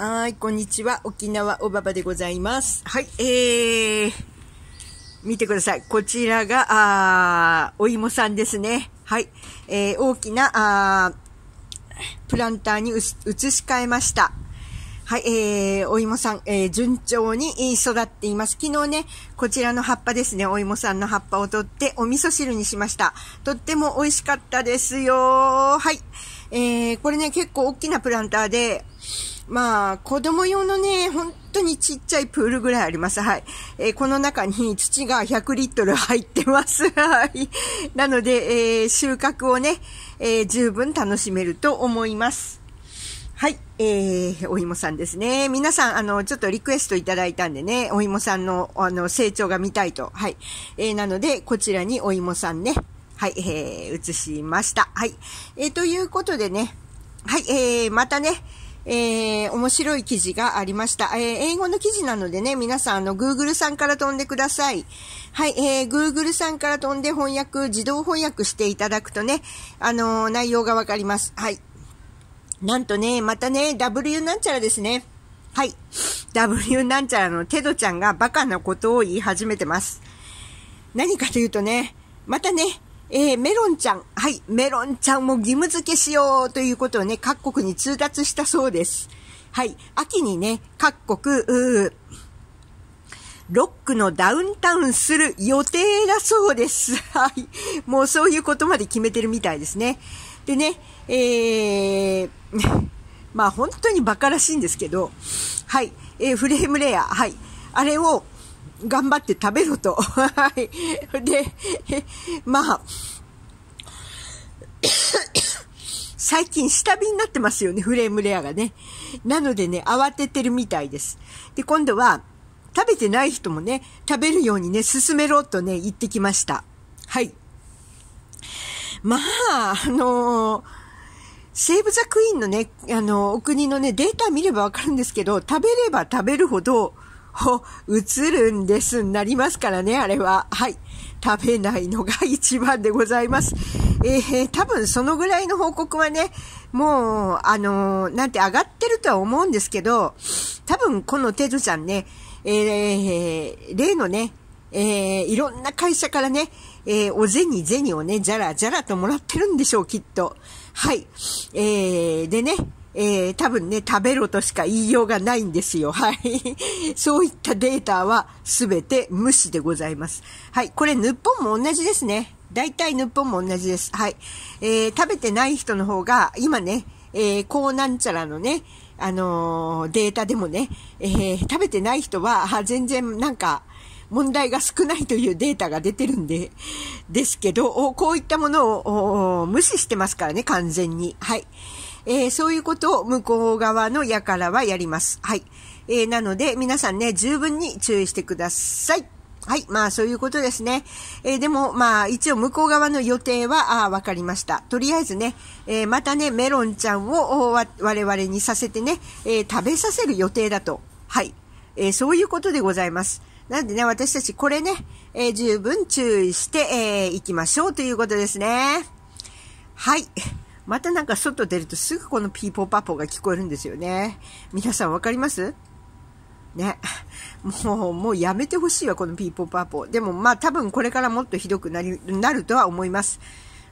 はい、こんにちは。沖縄おばばでございます。はい、えー、見てください。こちらが、あーお芋さんですね。はい、えー、大きな、あープランターに移し替えました。はい、えー、お芋さん、えー、順調に育っています。昨日ね、こちらの葉っぱですね、お芋さんの葉っぱを取ってお味噌汁にしました。とっても美味しかったですよ。はい。えー、これね、結構大きなプランターで、まあ、子供用のね、本当にちっちゃいプールぐらいあります。はい。えー、この中に土が100リットル入ってます。はい。なので、えー、収穫をね、えー、十分楽しめると思います。はい。えー、お芋さんですね。皆さん、あの、ちょっとリクエストいただいたんでね、お芋さんの、あの、成長が見たいと。はい。えー、なので、こちらにお芋さんね、はい、えー、移しました。はい。えー、ということでね、はい、えー、またね、えー、面白い記事がありました。えー、英語の記事なのでね、皆さん、あの、Google さんから飛んでください。はい、えー、Google さんから飛んで翻訳、自動翻訳していただくとね、あのー、内容がわかります。はい。なんとね、またね、W なんちゃらですね。はい。W なんちゃらのテドちゃんがバカなことを言い始めてます。何かというとね、またね、えー、メロンちゃん。はい。メロンちゃんも義務付けしようということをね、各国に通達したそうです。はい。秋にね、各国、ロックのダウンタウンする予定だそうです。はい。もうそういうことまで決めてるみたいですね。でね、えー、まあ本当にバカらしいんですけど、はい。えー、フレームレア。はい。あれを、頑張って食べろと。はい。で、まあ、最近下火になってますよね、フレームレアがね。なのでね、慌ててるみたいです。で、今度は、食べてない人もね、食べるようにね、進めろとね、言ってきました。はい。まあ、あのー、セーブ・ザ・クイーンのね、あの、お国のね、データ見ればわかるんですけど、食べれば食べるほど、ほ、映るんです、なりますからね、あれは。はい。食べないのが一番でございます。えー、多分そのぐらいの報告はね、もう、あのー、なんて上がってるとは思うんですけど、多分このテドちゃんね、えー、例のね、えー、いろんな会社からね、えー、お銭銭をね、じゃらじゃらともらってるんでしょう、きっと。はい。えー、でね、えー、多分ね、食べろとしか言いようがないんですよ。はい。そういったデータはすべて無視でございます。はい。これ、日本も同じですね。大体日本も同じです。はい。えー、食べてない人の方が、今ね、えー、こうなんちゃらのね、あのー、データでもね、えー、食べてない人は、全然なんか、問題が少ないというデータが出てるんで、ですけど、こういったものを無視してますからね、完全に。はい。えー、そういうことを向こう側のやからはやります。はい。えー、なので、皆さんね、十分に注意してください。はい。まあ、そういうことですね。えー、でも、まあ、一応向こう側の予定は、あわかりました。とりあえずね、えまたね、メロンちゃんを我々にさせてね、え食べさせる予定だと。はい。えそういうことでございます。なんでね、私たちこれね、え、十分注意して、えー、いきましょうということですね。はい。またなんか外出るとすぐこのピーポーパポが聞こえるんですよね。皆さんわかります？ね。もう、もうやめてほしいわ、このピーポーパーポー。でもまあ多分これからもっとひどくなり、なるとは思います。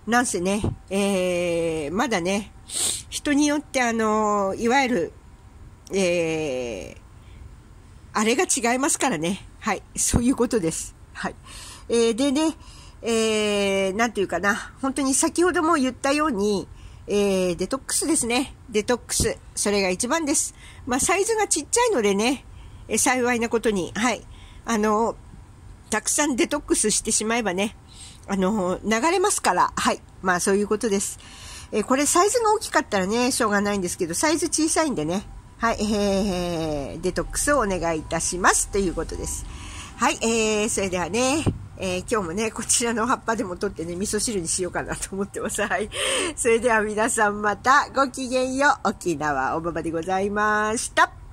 なんせね、えー、まだね、人によってあの、いわゆる、えー、あれが違いますからね。はい。そういうことです。はい。えー、でね、えー、なんていうかな。本当に先ほども言ったように、えー、デトックスですね。デトックス。それが一番です。まあ、サイズがちっちゃいのでね、え、幸いなことに、はい。あの、たくさんデトックスしてしまえばね、あの、流れますから、はい。まあ、そういうことです。えー、これサイズが大きかったらね、しょうがないんですけど、サイズ小さいんでね、はい、えー、デトックスをお願いいたします。ということです。はい、えー、それではね、えー、今日もね、こちらの葉っぱでも取ってね、味噌汁にしようかなと思ってます。はい。それでは皆さんまたごきげんよう。沖縄おばばでございました。